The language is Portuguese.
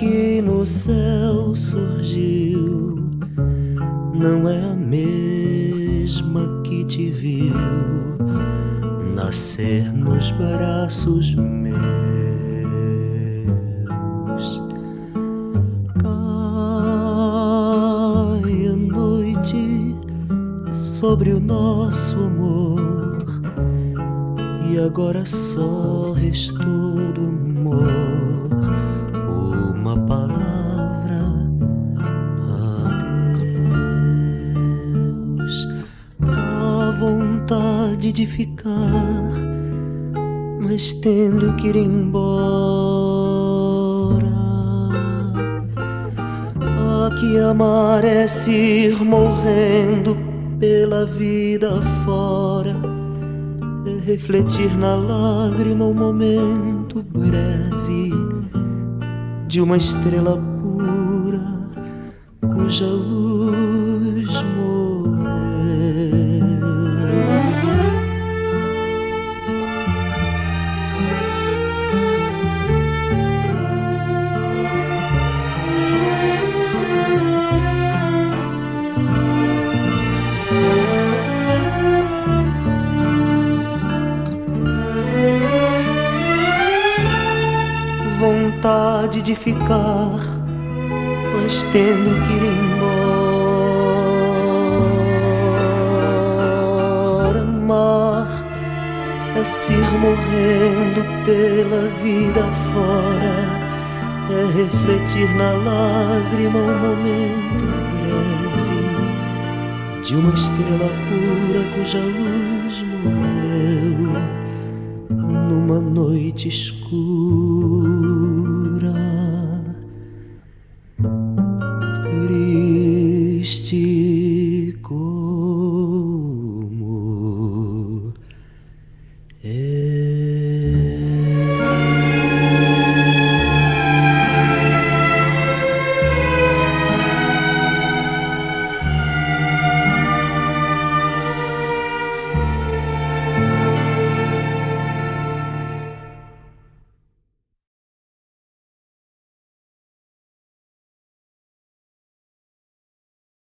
no céu surgiu não é a mesma que te viu nascer nos braços meus. Cai a noite sobre o nosso amor e agora só restou vontade de ficar, mas tendo que ir embora. Aqui amar é se ir morrendo pela vida fora é refletir na lágrima um momento breve de uma estrela pura cuja luz vontade de ficar, mas tendo que ir embora. Amar é se ir morrendo pela vida fora, é refletir na lágrima um momento breve de uma estrela pura cuja luz morreu numa noite escura. triste.